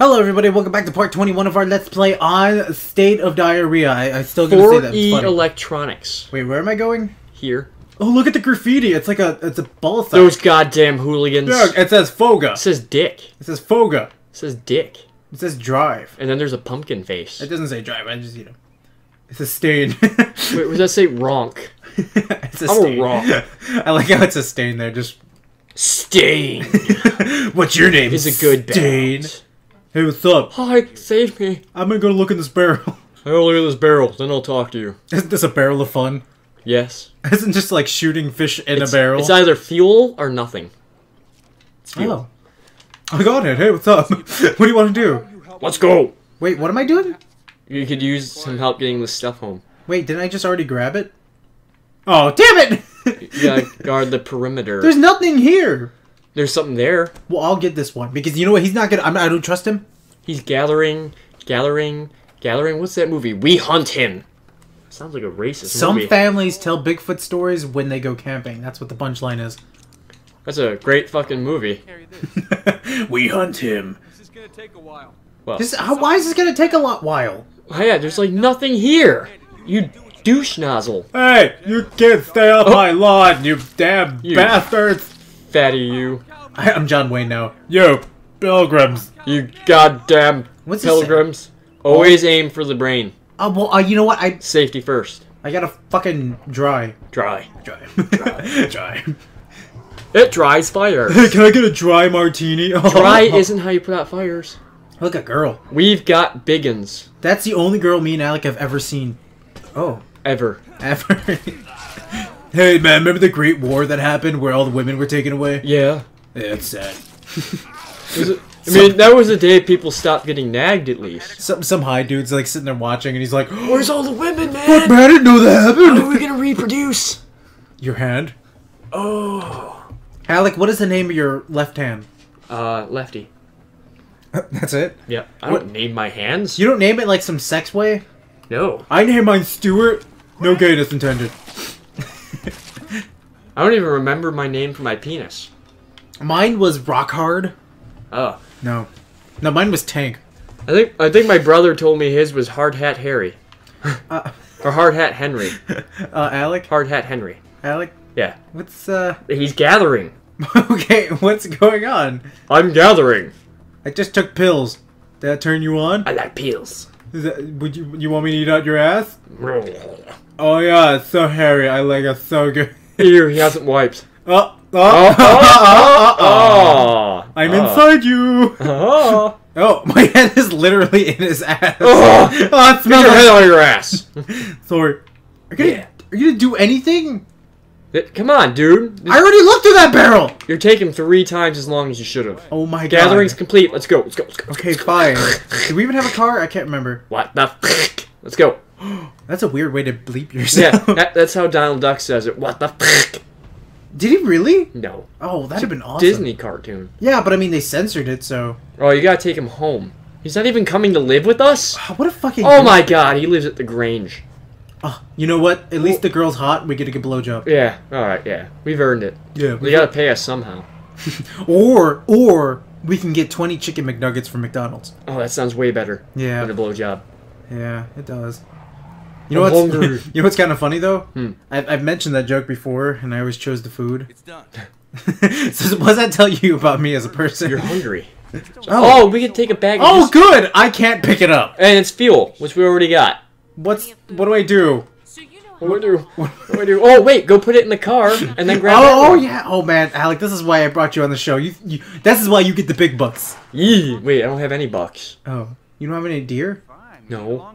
Hello, everybody. Welcome back to part 21 of our Let's Play on State of Diarrhea. I, I still gonna say that. 4E Electronics. Wait, where am I going? Here. Oh, look at the graffiti. It's like a it's a ball sack. Those goddamn hooligans. It says Foga. It says dick. It says Foga. It says dick. It says drive. And then there's a pumpkin face. It doesn't say drive. I just you know. It's a stain. Wait, what does that say? Ronk. it's a I'm a stain. rock. I like how it's a stain there. Just Stain what's your name? is a good stain. Hey, what's up? Hi, save me. I'm gonna go look in this barrel. Oh, look at this barrel. Then I'll talk to you. Isn't this a barrel of fun? Yes. Isn't just like shooting fish in It's, a barrel? it's either fuel or nothing. It's fuel. Oh. I got it. Hey, what's up? what do you want to do? Let's go. Wait, what am I doing? You could use some help getting this stuff home. Wait, didn't I just already grab it? Oh, damn it! You gotta guard the perimeter. There's nothing here. There's something there. Well, I'll get this one because you know what? He's not gonna. I'm, I don't trust him. He's gathering, gathering, gathering. What's that movie? We hunt him. Sounds like a racist Some movie. families tell Bigfoot stories when they go camping. That's what the punchline is. That's a great fucking movie. We hunt him. This is gonna take a while. Well, This, how, why is this gonna take a lot while? oh yeah, there's like nothing here. You douche nozzle, Hey, you kids, stay off oh. my lawn, you damn You- bastards! Fatty you. I, I'm John Wayne now. Yo, pilgrims. You goddamn What's pilgrims. Always aim for the brain. Oh well, uh, you know what? I Safety first. I gotta fucking dry. Dry. Dry. Dry. dry. It dries fires. Can I get a dry martini? Dry isn't how you put out fires. Look, a girl. We've got biggins. That's the only girl me and Alec have ever seen. Oh, Ever. ever. Hey man, remember the Great War that happened where all the women were taken away? Yeah. Yeah, it's sad. Was it- I mean, that was the day people stopped getting nagged at least. Some some high dude's like sitting there watching, and he's like, Where's all the women, "Fuck, man? man, I didn't know that happened. How happened." are we gonna reproduce? Your hand, Oh. Alec. What is the name of your left hand? Uh, lefty. That's it. Yeah. I What- don't name my hands. You don't name it like some sex way. No. I name mine Stuart. No gayness intended. I don't even remember my name for my penis. Mine was rock hard. Oh. No, no, mine was tank. I think I think my brother told me his was Hard Hat Harry. Uh, Or Hard Hat Henry. uh, Alec, Hard Hat Henry. Alec, Yeah. what's uh? He's gathering. okay, what's going on? I'm gathering. I just took pills. Did that turn you on? I like pills. Is that, would you you want me to eat out your ass? Oh yeah, it's so hairy. I like it so good. Here, he hasn't wiped. Oh, oh, Oh, oh, oh, oh. I'm Oh. inside you. Uh-huh. Oh. Oh, my head is literally in his ass. Oh. oh it smells your head on your ass. Sorry. Are you, gonna, are you gonna do anything? Come on, dude. I already looked through that barrel. You're taking three times as long as you should have. Oh my god. Gathering's complete. Let's go. Let's go. Let's go. Okay, fine. Do we even have a car? I can't remember. What the? Let's go. That's a weird way to bleep Yeah, yourself. that, that's how Donald Duck says it. What the? fuck? Did he really? No. Oh, that'd have been awesome. Disney cartoon. Yeah, but I mean, they censored it, so. Oh, you gotta take him home. He's not even coming to live with us? Ah, what a fucking. Oh my god, he lives at the Grange. Oh, you know what? At least the girl's hot. We get a good blowjob. Yeah, alright, yeah. We've earned it. Yeah. You gotta pay us somehow. Or or we can get twenty chicken McNuggets from McDonald's. Oh, that sounds way better Yeah. than a blowjob. Yeah, it does. You know I'm what's hungry. you know what's kind of funny though? Hmm. I've, I've mentioned that joke before, and I always chose the food. It's done. so what does that tell you about me as a person? You're hungry. oh. Oh, we can take a bag of oh, just- good! I can't pick it up. And it's fuel, which we already got. What's what do I do? So you know What do What do I do? Oh, wait, go put it in the car and then grab Oh, that oh one. yeah. Oh man, Alec, this is why I brought you on the show. You, you this is why you get the big bucks. Yee. Wait, I don't have any bucks. Oh, you don't have any deer? Fine. No.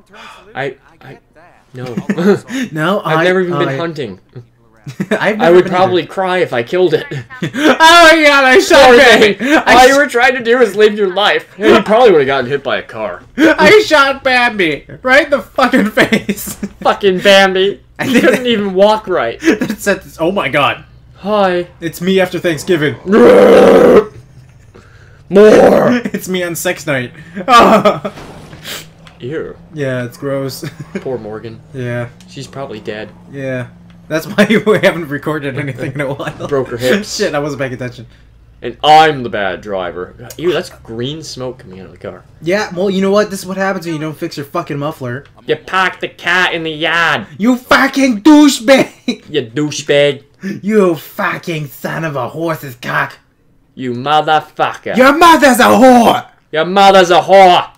I- I I- get that. No. No, I've I, never even been hunting. I've I would been probably cry if I killed it. oh my god, I shot Sorry, Bambi. I, All you were trying to do was live your life. Yeah, you probably would have gotten hit by a car. I shot Bambi right in the fucking face. Fucking Bambi. I He did- couldn't even walk right. That said this- oh my god, Hi. it's me after Thanksgiving. More. it's me on sex night. Oh. Ew. yeah, it's gross. Poor Morgan. yeah, She's probably dead. yeah. That's why we haven't recorded anything in a while. Broke her hips. Shit, I wasn't paying attention. and I'm the bad driver. Ew, that's green smoke coming out of the car. Yeah, well, you know what? This is what happens when you don't fix your fucking muffler. You parked the car in the yard, You fucking douchebag! you douchebag. You fucking son of a horse's cock! You motherfucker. Your mother's a whore! Your mother's a whore.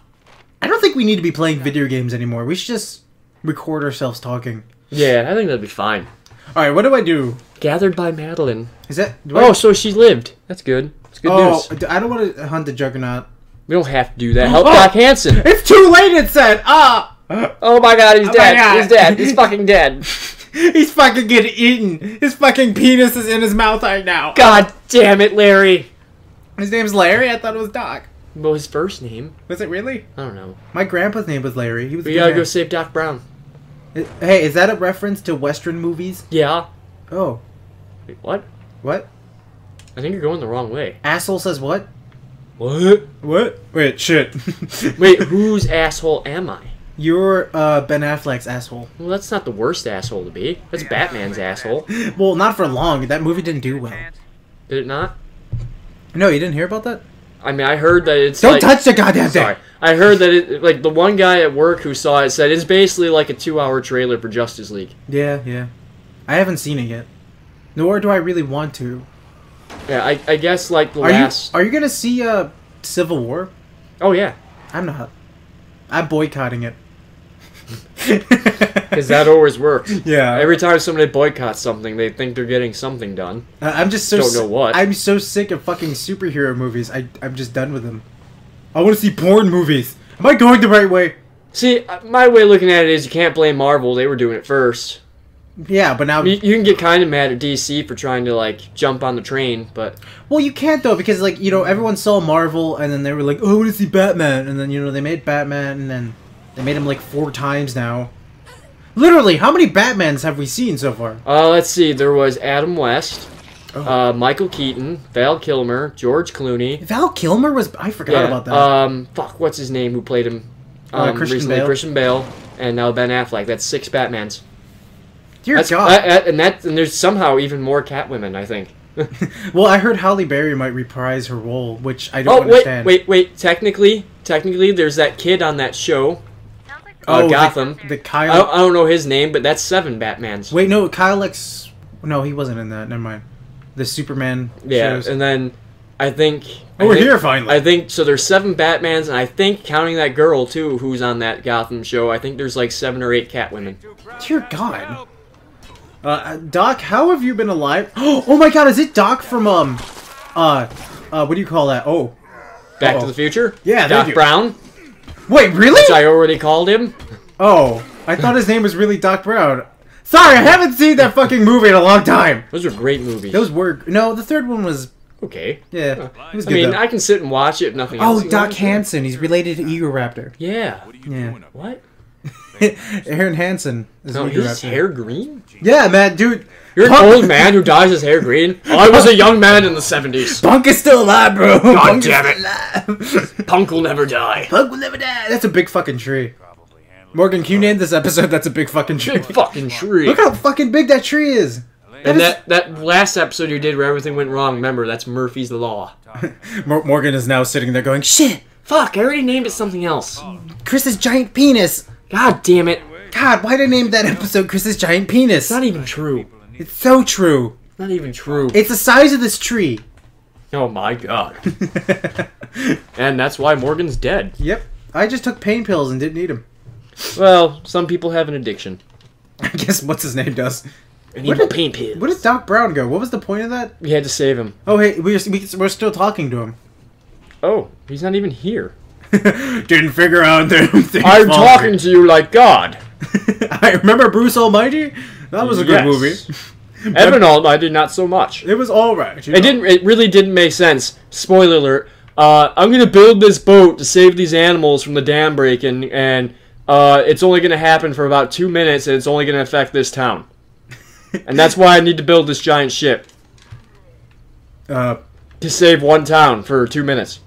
I don't think we need to be playing video games anymore. We should just record ourselves talking. Yeah, I think that'd be fine. Alright, what do I do? Gathered by Madeline. Is that. Do Oh, I, so she lived. That's good. It's good oh, news. I don't want to hunt the juggernaut. We don't have to do that. Help Oh! Doc Hanson. It's too late, it said! Ah! Oh my god, he's my dead. God. He's dead. He's fucking dead. He's fucking getting eaten! His fucking penis is in his mouth right now. God damn it, Larry. His name's Larry? I thought it was Doc. Well, his first name? Was it really? I don't know. My grandpa's name was Larry. He was a We good gotta man. go save Doc Brown. Hey, is that a reference to Western movies? Yeah. Oh, Wait, what? what? I think you're going the wrong way. Asshole says what? What? What? Wait, shit. Wait, whose asshole am I? You're uh, Ben Affleck's asshole. Well, that's not the worst asshole to be. That's Batman's asshole. Well, not for long. That movie didn't do well. Did it not? No, you didn't hear about that? I mean, I heard that it's Don't like, touch the goddamn thing! Sorry, I heard that it like the one guy at work who saw it said it's basically like a two-hour trailer for Justice League. Yeah, yeah. I haven't seen it yet. Nor do I really want to. Yeah, I, I guess like the Are last. you Are you gonna see uh Civil War? Oh yeah, I'm not. I'm boycotting it. because that always works. yeah. Every time somebody boycotts something, they think they're getting something done. I'm just so Don't know what. I'm so sick of fucking superhero movies. I I'm just done with them. I want to see porn movies. Am I going the right way? See, uh, my way of looking at it is you can't blame Marvel; they were doing it first. Yeah, but now You, you can get kind of mad at DC for trying to like jump on the train, but well you can't though because like you know everyone saw Marvel and then they were like oh I want to see Batman and then you know they made Batman and then they made him like four times now. Literally, how many Batmans have we seen so far? uh, let's see. There was Adam West, Oh. uh, Michael Keaton, Val Kilmer, George Clooney. Val Kilmer was I forgot Yeah, about that. Um, fuck, what's his name? Who played him? Uh, Um, Christian recently, Bale. Christian Bale, and now Ben Affleck. That's six Batmans. Dear That's God. that- that- and that and there's somehow even more Catwomen. I think. well, I heard Halle Berry might reprise her role, which I don't oh wait, wait, wait. Technically, technically, there's that kid on that show. Uh, Oh, the- Gotham. The, I Kyle. don't, I don't know his name, but that's seven Batmans. Wait, no, Kyle X. No, he wasn't in that. Never mind. The Superman yeah, shows. and then I think. I oh, we're think- here finally. I think so. There's seven Batmans, and I think counting that girl too, who's on that Gotham show. I think there's like seven or eight Catwomen. Dear God. Uh, uh, Doc, how have you been alive? Oh my God, is it Doc from um, uh, uh, what do you call that? Oh, Back Uh-oh. to the Future. Yeah, thank Doc. Brown, wait, really? which I already called him. Oh, I thought his name was really Doc Brown. Sorry, I haven't seen that fucking movie in a long time. Those are great movies. Those were no, the third one was okay. yeah, it was I good. mean, though. I can sit and watch it. if Nothing oh, else. oh, you Doc know? Hanson, he's related to Egoraptor. Yeah. Yeah, What? Arin Hanson is oh, No, Egoraptor. his hair green. Yeah, man, dude. You're an old man who dyes his hair green. I was a young man in the '70s. Punk is still alive, bro. Punk damn it. still alive. Punk will never die. Punk will never die. That's a big fucking tree. Morgan, can you name this episode? That's a big fucking tree. Big fucking tree. Look how fucking big that tree is. And is- that that last episode you did where everything went wrong. Remember, that's Murphy's law. Morgan is now sitting there going, "Shit, Fuck! I already named it something else. Chris's giant penis." God damn it! God, why did I name that episode Chris's giant penis? It's not even true. It's so true. Not even true. It's the size of this tree. Oh my god. And that's why Morgan's dead. yep. I just took pain pills and didn't need them. Well, some people have an addiction. I guess what's his name does. An Where evil did- pain pill. Where did Doc Brown go? What was the point of that? We had to save him. Oh, hey, we're, we're still talking to him. Oh, he's not even here. Didn't figure out that I'm talking to you like God. I remember Bruce Almighty. That was a good Yes. movie. Evan did not so much. It was all right. you It know? didn't. It really didn't make sense. Spoiler alert. Uh, I'm gonna build this boat to save these animals from the dam breaking, and uh, it's only gonna happen for about two minutes, and it's only gonna affect this town. and that's why I need to build this giant ship Uh, to save one town for two minutes.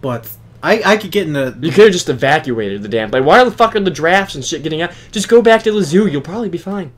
but I I could get in the. You could have just evacuated the damn place. Why the fuck are the drafts and shit getting out? Just go back to the zoo. You'll probably be fine.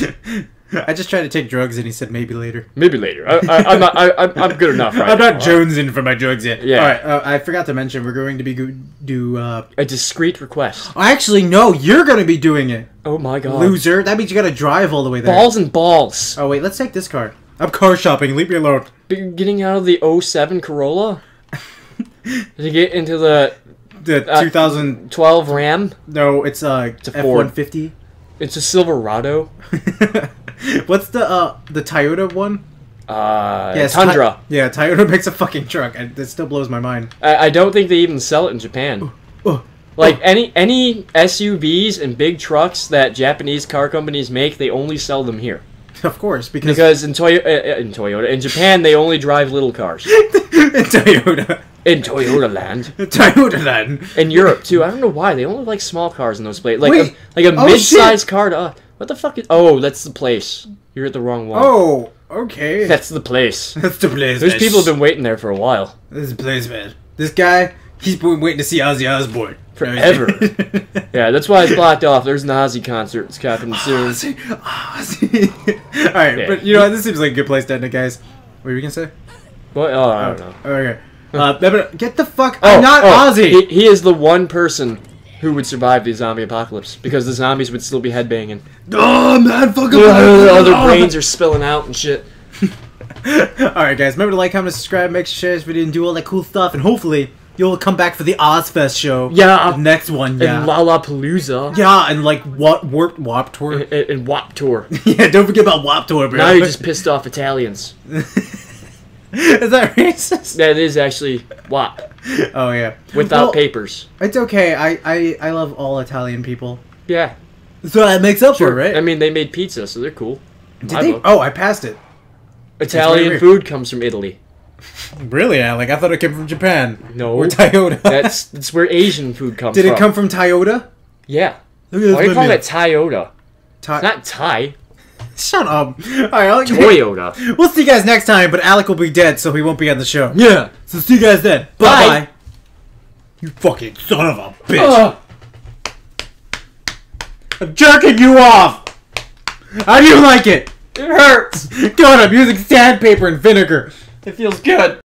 I just tried to take drugs and he said maybe later. Maybe later. I, I, I'm not. I, I'm- I'm good enough right I'm now. not jonesing for my drugs yet. Yeah. All right. Uh, I forgot to mention we're going to be go- do. Uh, A discreet request. I actually, no, you're going to be doing it, Oh my god. loser. That means you got to drive all the way there. Balls and balls. Oh wait, let's take this car. I'm car shopping. Leave me alone. Getting out of the 07 Corolla to get into the The Uh, 2000. 12 Ram. No, it's uh a Ford. F150. It's a Silverado. What's the uh the Toyota one? Uh, Yes, Tundra. Ti- yeah, Toyota makes a fucking truck, and it still blows my mind. I, I don't think they even sell it in Japan. Oh, Like any any SUVs and big trucks that Japanese car companies make, they only sell them here. of course, because, Because in Toyo uh, in Toyota in Japan they only drive little cars. In Toyota, In Toyota land. Toyota land. In Europe too. I don't know why they only like small cars in those places. Like Wait. a, like a Oh, mid-sized car to uh, what the fuck is? Oh, that's the place. You're at the wrong one. Oh, okay. That's the place. That's the place. Those people have been waiting there for a while. This is the place, man. This guy, he's been waiting to see Ozzy Osbourne Forever. Yeah, that's why it's blocked off. There's an Ozzy concert. It's happening soon. Ozzy, Ozzy. All right, Yeah. but you know what? This seems like a good place to end it, guys. What were you gonna say? What? Oh, I don't know. Okay. Uh, get the fuck. Oh, I'm not oh, Ozzy. He, he is the one person who would survive the zombie apocalypse because the zombies would still be headbanging. oh man, fucking. All their brains are spilling out and shit. All right, guys. Remember to like, comment, subscribe, make sure to share this video, and do all that cool stuff. And hopefully, you'll come back for the Ozzfest show. Yeah. The next one. Yeah. And Lollapalooza. yeah, and like what? Warp, Wop tour. And, and WAP Tour. yeah, don't forget about Wop tour, bro. Now you just pissed off Italians. is that racist? That is actually WAP. Oh yeah. Without Well, papers. It's okay. I, I I love all Italian people. Yeah. So that makes up for it, right? I mean, they made pizza, so they're cool. Did I they? vote. Oh, I passed it. Italian food comes from Italy. Really, Alec? I thought it came from Japan. No. Or Toyota. That's that's where Asian food comes from. Did from. it come from Toyota? Yeah. Look at Why are you call it Toyota? Ti- It's not Thai. Shut up. All right, Alec. Toyota. We'll see you guys next time, but Alec will be dead, so he won't be on the show. Yeah. So see you guys then. Bye Bye. bye. You fucking son of a bitch. Ugh. I'm jerking you off. How do you like it? It hurts. God, I'm using sandpaper and vinegar. It feels good.